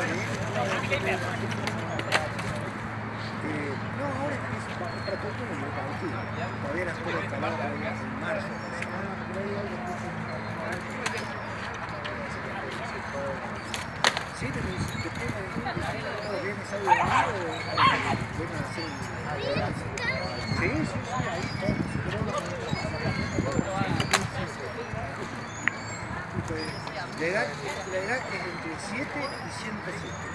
No, ahora es para todo el mundo. Todavía las escuela de en marzo. Sí, pero el fútbol, viene sábado y domingo, vienen a hacer Sí, sí, sí, ahí está. La edad, la edad es entre 7 y 107. Lo que tenga